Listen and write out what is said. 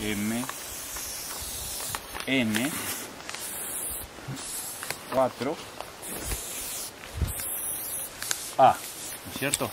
M, N, 4, A, ¿no es cierto?